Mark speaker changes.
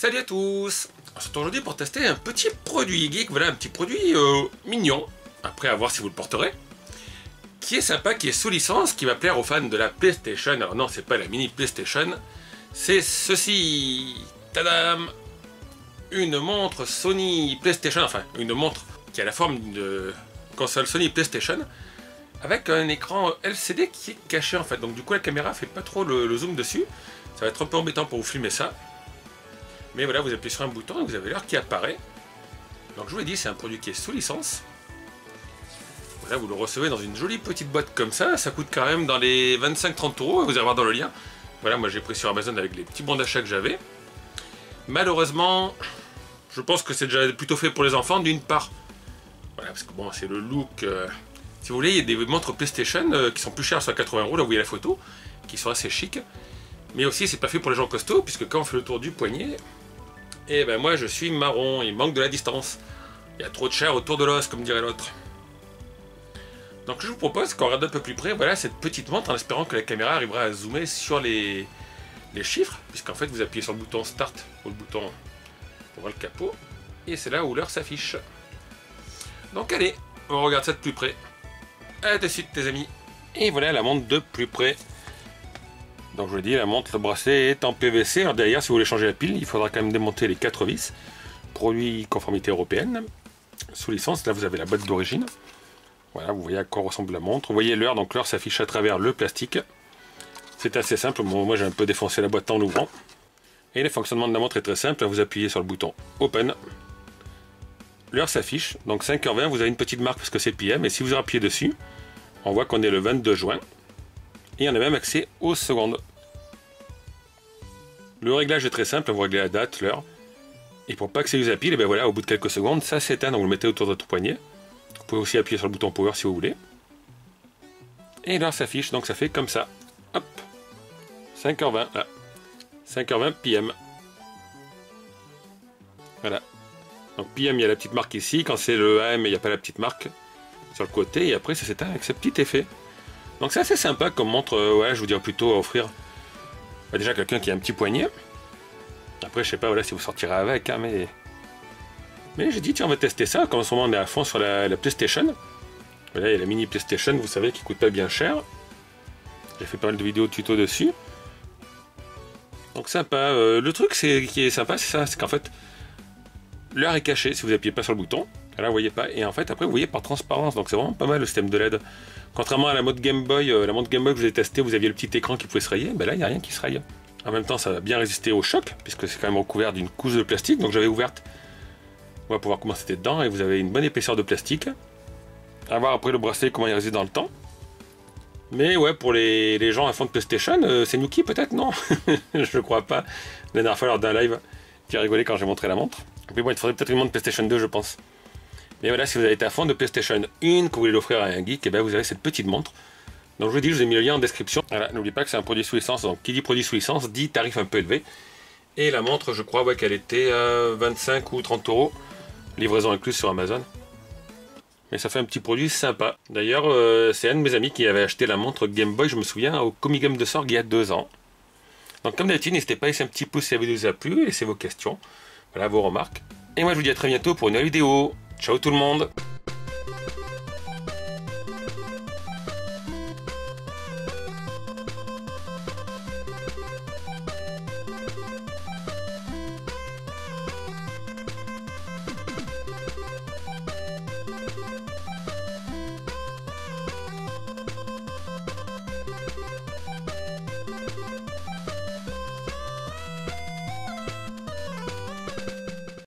Speaker 1: Salut à tous. On se retrouve aujourd'hui pour tester un petit produit geek, voilà un petit produit euh, mignon, après à voir si vous le porterez, qui est sympa, qui est sous licence, qui va plaire aux fans de la PlayStation. Alors non, c'est pas la mini PlayStation, c'est ceci. Tadam. Une montre Sony PlayStation, enfin une montre qui a la forme de console Sony PlayStation, avec un écran LCD qui est caché en fait. Donc du coup la caméra fait pas trop le zoom dessus. Ça va être un peu embêtant pour vous filmer ça. Mais voilà, vous appuyez sur un bouton et vous avez l'heure qui apparaît. Donc je vous l'ai dit, c'est un produit qui est sous licence. Voilà, vous le recevez dans une jolie petite boîte comme ça. Ça coûte quand même dans les 25-30 euros. Vous allez voir dans le lien. Voilà, moi j'ai pris sur Amazon avec les petits bons d'achat que j'avais. Malheureusement, je pense que c'est déjà plutôt fait pour les enfants, d'une part. Voilà, parce que bon, c'est le look. euh, si vous voulez, il y a des montres PlayStation euh, qui sont plus chères, soit 80 euros, là vous voyez la photo, qui sont assez chic. Mais aussi, c'est pas fait pour les gens costauds, puisque quand on fait le tour du poignet, et ben moi je suis marron, il manque de la distance. Il y a trop de chair autour de l'os, comme dirait l'autre. Donc je vous propose qu'on regarde un peu plus près, voilà cette petite montre en espérant que la caméra arrivera à zoomer sur les, les chiffres, puisqu'en fait vous appuyez sur le bouton Start ou le bouton pour voir le capot, et c'est là où l'heure s'affiche. Donc allez, on regarde ça de plus près. A de suite tes amis. Et voilà la montre de plus près. Donc je vous dit, la montre, le bracelet est en PVC. Alors derrière, si vous voulez changer la pile, il faudra quand même démonter les quatre vis. Produit conformité européenne. Sous licence, là vous avez la boîte d'origine. Voilà, vous voyez à quoi ressemble la montre. Vous voyez l'heure, donc l'heure s'affiche à travers le plastique. C'est assez simple, moi j'ai un peu défoncé la boîte en l'ouvrant. Et le fonctionnement de la montre est très simple, vous appuyez sur le bouton Open. L'heure s'affiche, donc 5h20, vous avez une petite marque parce que c'est PM, et si vous appuyez dessus, on voit qu'on est le 22 juin. Et on a même accès aux secondes. Le réglage est très simple, vous réglez la date, l'heure. Et pour pas que ça use la pile, et ben voilà, au bout de quelques secondes, ça s'éteint, donc vous le mettez autour de votre poignet. Vous pouvez aussi appuyer sur le bouton Power si vous voulez. Et l'heure s'affiche, donc ça fait comme ça. Hop 5h20, là. 5h20 PM. Voilà. Donc PM, il y a la petite marque ici. Quand c'est le AM, il n'y a pas la petite marque sur le côté. Et après, ça s'éteint avec ce petit effet. Donc c'est assez sympa comme montre. euh, ouais, je vous dirais plutôt à offrir bah, déjà quelqu'un qui a un petit poignet. Après, je sais pas voilà, si vous sortirez avec, hein, mais... Mais j'ai dit, tiens, on va tester ça. Comme en ce moment, on est à fond sur la, la PlayStation. Voilà, il y a la mini PlayStation, vous savez, qui coûte pas bien cher. J'ai fait pas mal de vidéos tuto dessus. Donc sympa. Euh, le truc c'est, qui est sympa, c'est ça, c'est qu'en fait, l'heure est cachée si vous appuyez pas sur le bouton. Là, vous voyez pas. Et en fait, après, vous voyez par transparence. Donc c'est vraiment pas mal le système de LED. Contrairement à la mode Game Boy, euh, la montre Game Boy que vous avez testée, vous aviez le petit écran qui pouvait se rayer. Ben là, il n'y a rien qui se raye. En même temps, ça va bien résister au choc, puisque c'est quand même recouvert d'une couche de plastique. Donc j'avais ouverte. On va pouvoir voir comment c'était dedans. Et vous avez une bonne épaisseur de plastique. À voir après le bracelet, comment il résiste dans le temps. Mais ouais, pour les, les gens à fond de PlayStation, euh, c'est Nuki peut-être Non? Je crois pas. La dernière fois lors d'un live, qui a rigolé quand j'ai montré la montre. Mais bon, il faudrait peut-être une montre PlayStation 2, je pense. Mais voilà, si vous avez été à fond de PlayStation 1, que vous voulez l'offrir à un geek, et ben vous avez cette petite montre. Donc je vous dis, je vous ai mis le lien en description. Voilà, n'oubliez pas que c'est un produit sous licence. Donc qui dit produit sous licence dit tarif un peu élevé. Et la montre, je crois ouais, qu'elle était à 25 ou 30 euros. Livraison incluse sur Amazon. Mais ça fait un petit produit sympa. D'ailleurs, euh, c'est un de mes amis qui avait acheté la montre Game Boy, je me souviens, au Comic Game de Sorg il y a deux ans. Donc comme d'habitude, n'hésitez pas à laisser un petit pouce si la vidéo vous a plu, laissez vos questions, voilà vos remarques. Et moi je vous dis à très bientôt pour une nouvelle vidéo. Ciao tout le monde